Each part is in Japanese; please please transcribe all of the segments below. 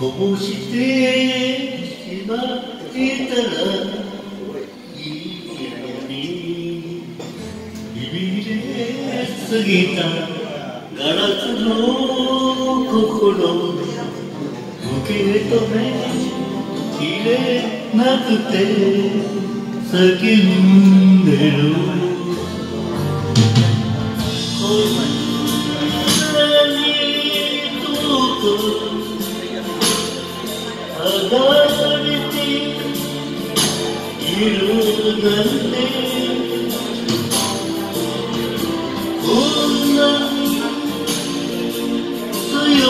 こぼしてしまってたられすぎたガラスの心受け止めきれなくて叫んでるこんなに遠く離れているなんて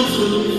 強く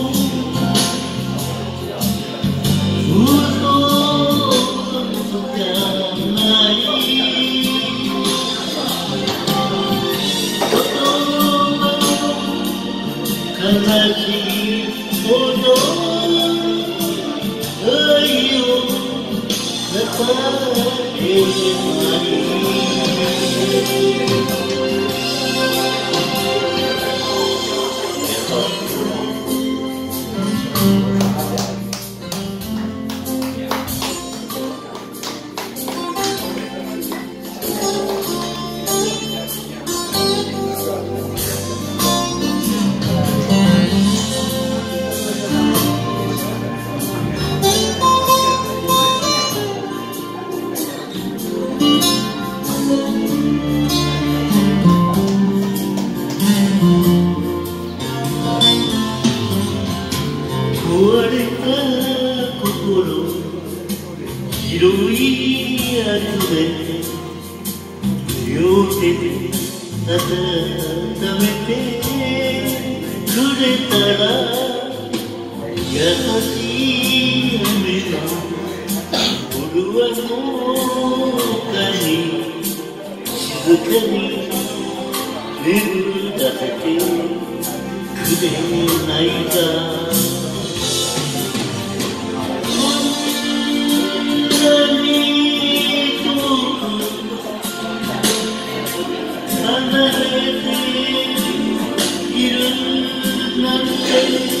悲しいほた心拾い集めて両手で温めてくれたら優しい雨のフルワの丘に静かに眠らせてくれないか Thank you.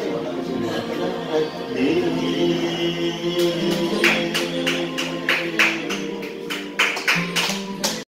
めて